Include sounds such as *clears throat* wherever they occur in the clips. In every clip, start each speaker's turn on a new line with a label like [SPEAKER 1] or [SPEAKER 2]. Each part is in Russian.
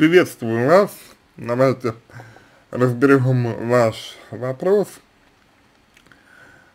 [SPEAKER 1] Приветствую вас. Давайте разберем ваш вопрос.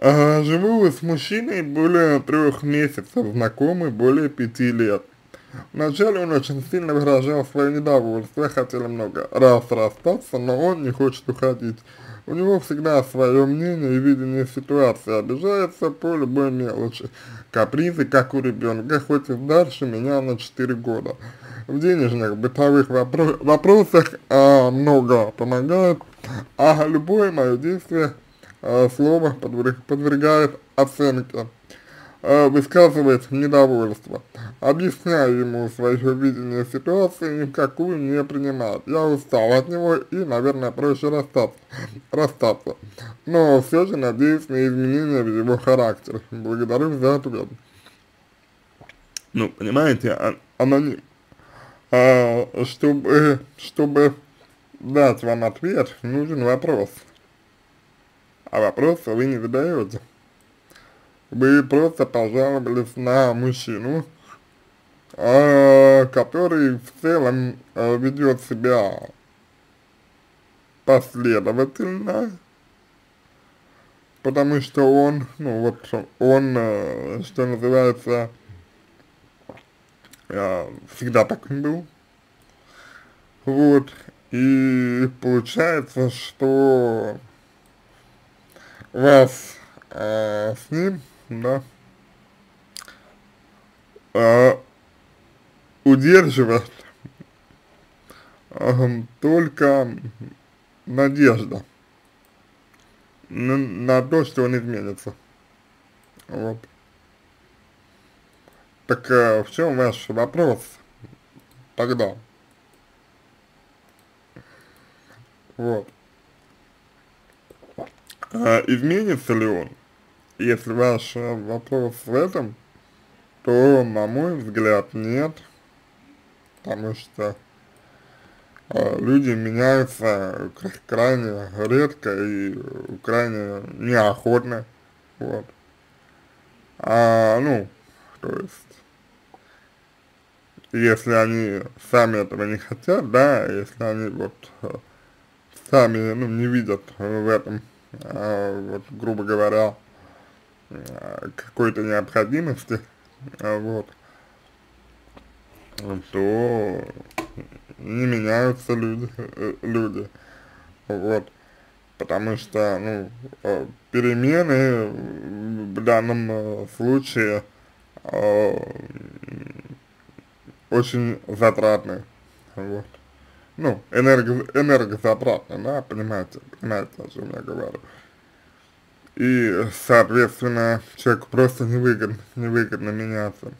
[SPEAKER 1] Живу с мужчиной более трех месяцев, знакомы более пяти лет. Вначале он очень сильно выражал свое недовольство, хотел много раз расстаться, но он не хочет уходить. У него всегда свое мнение и видение ситуации, обижается по любой мелочи. Капризы, как у ребенка, хоть и дальше меня на 4 года. В денежных, бытовых вопро вопросах а, много помогает, а любое мое действие, а, слово подвергает оценке. Э, высказывает недовольство. Объясняю ему свое видение ситуации, никакую не принимает. Я устал от него и, наверное, проще расстаться. расстаться. Но все же надеюсь на изменения в его характере. Благодарю за ответ.
[SPEAKER 2] Ну, понимаете, а, аноним. А,
[SPEAKER 1] чтобы, чтобы дать вам ответ, нужен вопрос. А вопрос вы не задаете вы просто пожаловались на мужчину, э, который в целом э, ведет себя последовательно, потому что он, ну вот, он, э, что называется, э, всегда таким был, вот, и получается, что вас э, с ним да, а, удерживает а, только надежда на, на то, что он изменится. Вот. Так а, в чем ваш вопрос тогда? Вот. А, изменится ли он? Если ваш э, вопрос в этом, то, на мой взгляд, нет, потому что э, люди меняются крайне редко и крайне неохотно, вот. А, ну, то есть, если они сами этого не хотят, да, если они вот э, сами, ну, не видят в этом, э, вот, грубо говоря, какой-то необходимости, вот, то не меняются люди, э, люди, вот, потому что, ну, э, перемены в данном э, случае очень затратны, вот, ну, энерго, энергозатратны, да, понимаете, понимаете, о чем я говорю, и, соответственно, человеку просто невыгодно, невыгодно меняться.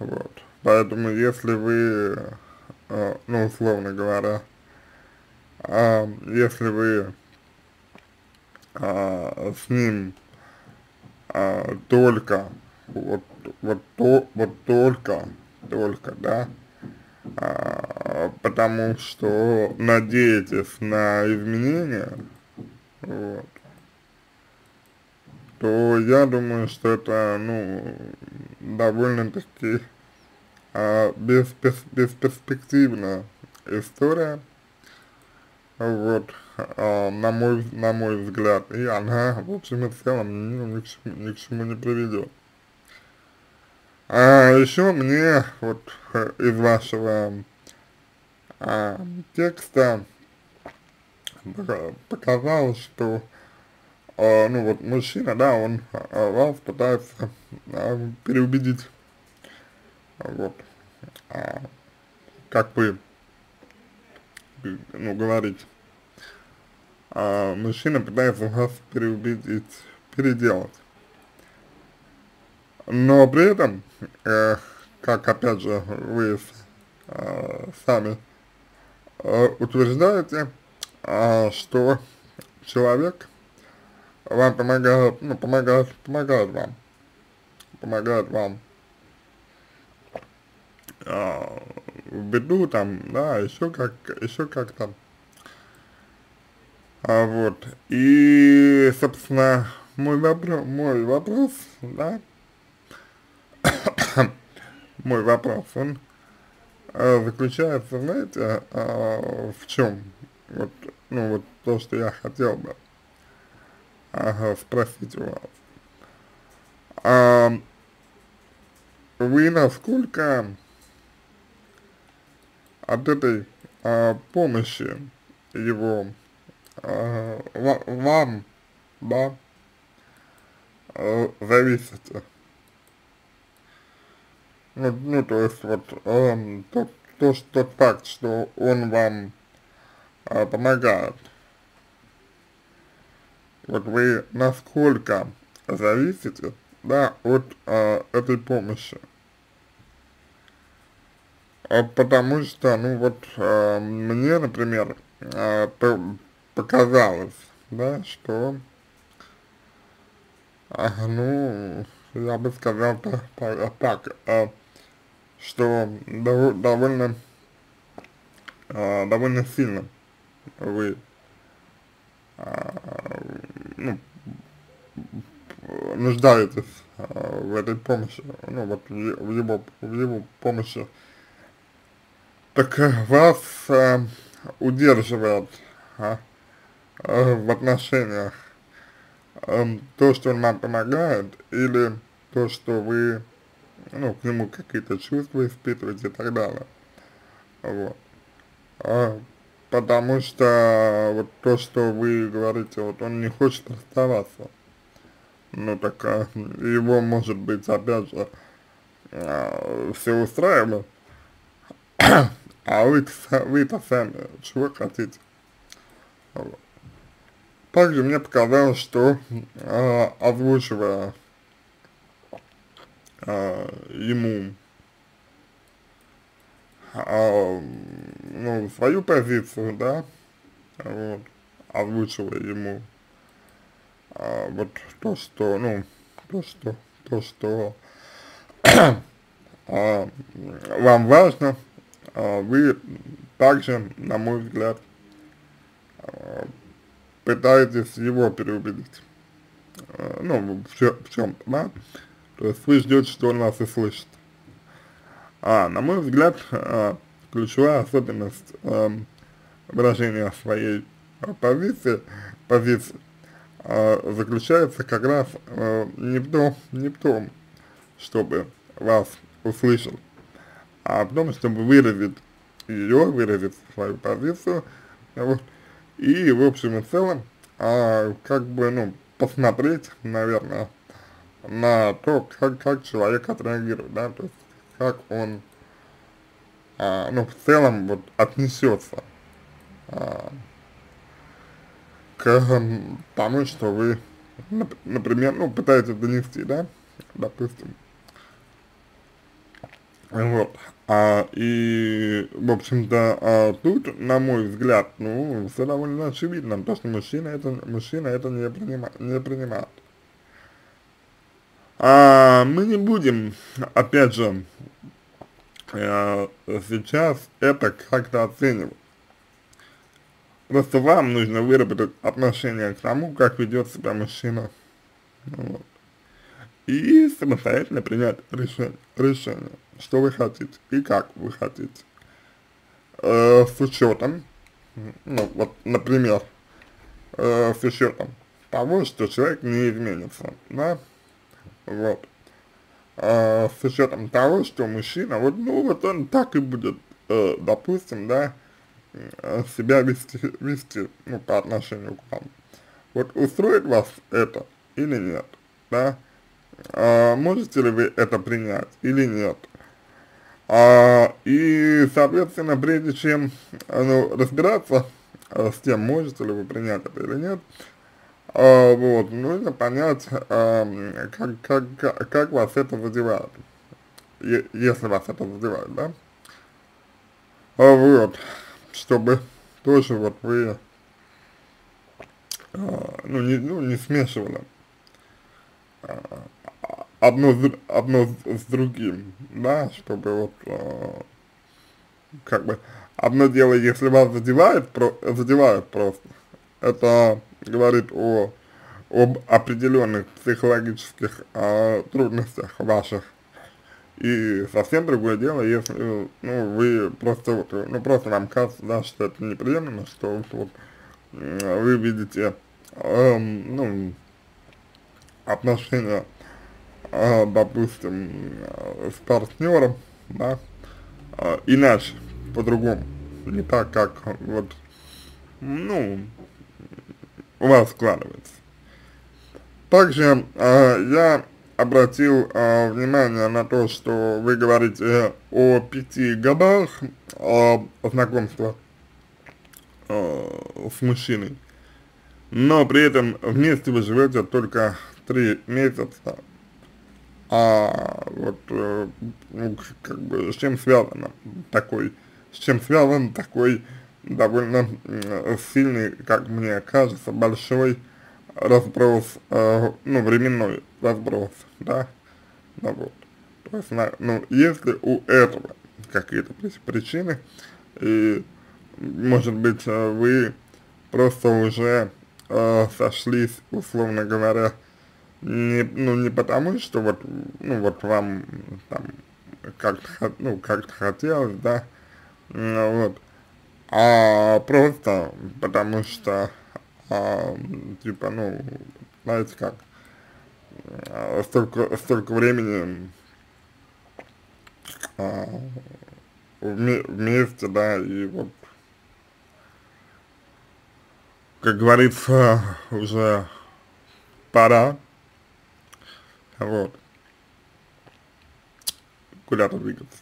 [SPEAKER 1] Вот. Поэтому, если вы, э, ну, условно говоря, э, если вы э, с ним э, только, вот, вот, то, вот только, только, да, э, потому что надеетесь на изменения, вот, то я думаю, что это, ну, довольно-таки а, без, бесперспективная история, вот, а, на мой, на мой взгляд, и она, в общем и целом, ну, ни, к чему, ни к чему не приведет. А еще мне, вот, из вашего а, текста показалось, что а, ну вот мужчина, да, он а, вас пытается а, переубедить, вот, а, как вы, ну, говорить, а, мужчина пытается вас переубедить, переделать, но при этом, э, как опять же вы э, сами э, утверждаете, э, что человек вам помогает, ну, помогает, помогает вам, помогает вам а, в беду там, да, еще как, еще как там. А, вот, и, собственно, мой вопрос, мой вопрос, да, мой вопрос, он э, заключается, знаете, э, в чем? Вот, ну, вот то, что я хотел бы э, спросить у вас. А, вы насколько от этой а, помощи его а, вам, да, а, зависите? Ну, ну, то есть вот э, тот, то, что, тот факт, что он вам э, помогает, вот вы насколько зависите, да, от э, этой помощи. А потому что, ну вот, э, мне, например, э, показалось, да, что, э, ну, я бы сказал так, так э, что дов довольно, э, довольно сильно вы э, ну, нуждаетесь э, в этой помощи, ну вот в, его, в его помощи, так вас э, удерживает э, в отношениях э, то, что он вам помогает, или то, что вы ну, к нему какие-то чувства испытываете и так далее. Вот. А, потому что вот то, что вы говорите, вот он не хочет расставаться. Ну так а, его может быть опять же а, все устраивает. *coughs* а вы-то вы сами чего хотите? Вот. Также мне показалось, что э, озвучивая ему э, ну, свою позицию, да, вот, озвучивая ему э, вот то, что, ну, то, что, то, что э, *clears throat* вам важно, э, вы также, на мой взгляд, э, пытаетесь его переубедить. Э, ну, в, чем-то, да? То вы ждете, что он вас и слышит. А, на мой взгляд, э, ключевая особенность э, выражения своей позиции, позиции э, заключается как раз не, в том, не в том, чтобы вас услышал, а в том, чтобы выразить ее, выразить свою позицию, вот, и в общем и целом, а, как бы, ну, посмотреть, наверное, на то, как, как человек отреагирует, да, то есть, как он, а, ну, в целом, вот, отнесется а, к тому, что вы, например, ну, пытаетесь донести, да, допустим, вот, а, и, в общем-то, а, тут, на мой взгляд, ну, все довольно очевидно, то, что мужчина это, мужчина это не, принима, не принимает. А, мы не будем, опять же, э, сейчас это как-то оценивать. Просто вам нужно выработать отношение к тому, как ведет себя мужчина. Вот. И самостоятельно принять решение. решение что вы хотите и как вы хотите. Э, с учетом, ну вот, например, э, с учетом того, что человек не изменится, да, вот, э, с учетом того, что мужчина, вот, ну, вот он так и будет, э, допустим, да, э, себя вести, вести, ну, по отношению к вам. Вот устроит вас это или нет, да, а, можете ли вы это принять или нет, а, и, соответственно, прежде чем ну, разбираться а, с тем, можете ли вы принять это или нет, а, вот, нужно понять, а, как, как, как вас это задевает, если вас это задевает, да, а, вот, чтобы тоже вот вы, а, ну, не, ну, не смешивали а, одно, одно с другим, да, чтобы вот, э, как бы, одно дело, если вас задевает, про, задевает просто, это говорит о, об определенных психологических э, трудностях ваших, И совсем другое дело, если, ну, вы просто, вот, ну, просто вам кажется, да, что это неприемлемо, что вот вы видите, эм, ну, отношения, э, допустим, с партнером, да, э, иначе, по-другому, не так, как вот, ну, у вас складывается. Также э, я обратил э, внимание на то, что вы говорите о пяти годах э, знакомства э, с мужчиной, но при этом вместе вы живете только три месяца. А вот э, ну, как бы с чем связано такой, с чем связан такой довольно э, сильный, как мне кажется, большой разброс, э, ну, временной разброс, да, ну вот. То есть, ну, если у этого какие-то причины, и, может быть, э, вы просто уже э, сошлись, условно говоря, не, ну, не потому, что вот, ну, вот вам там как-то, ну, как-то хотелось, да, ну, вот, а просто потому что а, типа, ну, знаете как, а, столько, столько времени а, вместе, да, и вот, как говорится, уже пора, вот, куда-то двигаться.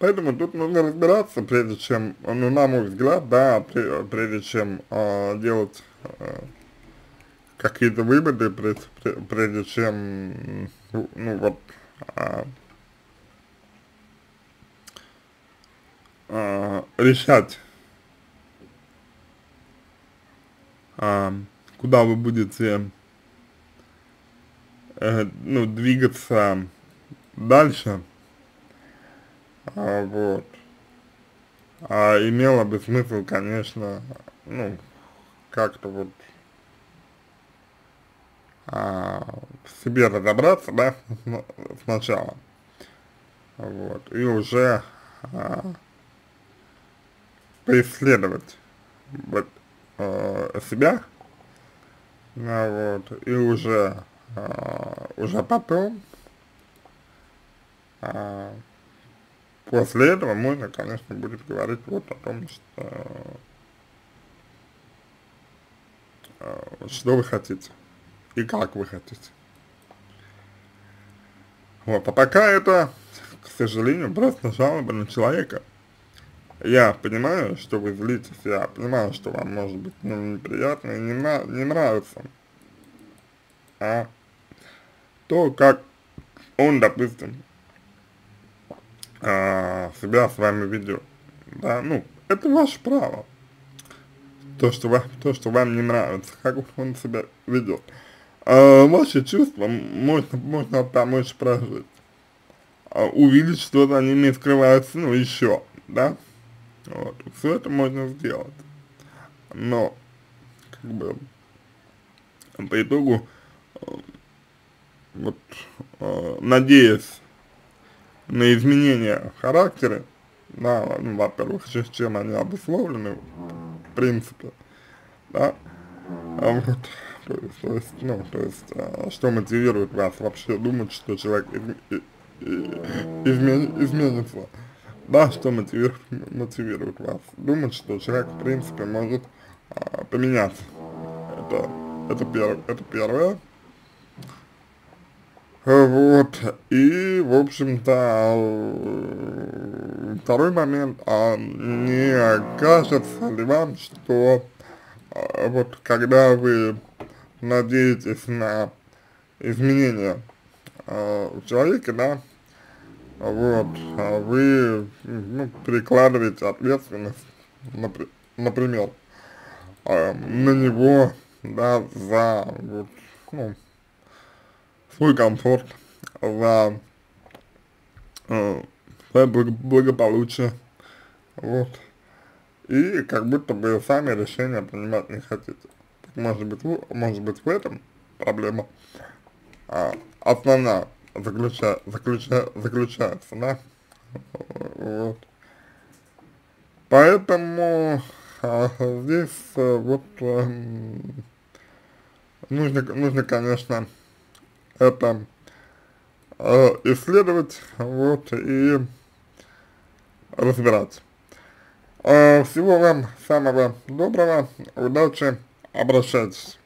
[SPEAKER 1] Поэтому тут нужно разбираться, прежде чем, ну, на мой взгляд, да, прежде чем э, делать э, какие-то выводы, прежде, прежде чем, ну, вот, э, э, решать, э, куда вы будете, э, ну, двигаться дальше, а, вот. А имело бы смысл, конечно, ну, как-то вот а, в себе разобраться, да, сначала. Вот. И уже а, поисследовать вот, а, себя, а, вот, и уже, а, уже потом а, После этого можно, конечно, будет говорить вот о том, что, э, что вы хотите и как вы хотите. Вот, а пока это, к сожалению, просто жалоба на человека. Я понимаю, что вы злитесь, я понимаю, что вам может быть ну, неприятно и не, не нравится. А то, как он, допустим, а, себя с вами ведет. Да, ну, это ваше право. То, что, вам, то, что вам не нравится, как он себя ведет. А, ваши чувства можно, можно помочь прожить. А, увидеть, что за ними скрывается, ну, еще, да. Вот, все это можно сделать. Но, как бы, по итогу, э, вот, э, надеясь на изменения характера, да, ну, во-первых, чем они обусловлены, в принципе, да, а вот, то есть, то есть, ну, то есть, а, что мотивирует вас вообще думать, что человек из, измен, изменится, да, что мотивирует, мотивирует вас думать, что человек, в принципе, может а, поменяться, это, это, перв, это первое, вот, и, в общем-то, второй момент, а не кажется ли вам, что а, вот когда вы надеетесь на изменения в человеке, да, вот, а вы, ну, перекладываете ответственность, например, на него, да, за, вот, ну, свой комфорт, за э, свое благополучие, вот. И как будто бы сами решения принимать не хотите. Так может быть, может быть в этом проблема а, основная. заключа, заключа, заключается, да, вот. Поэтому а, здесь а, вот а, нужно, нужно, конечно, это а, исследовать, вот, и разбирать. А, всего вам самого доброго, удачи, обращайтесь.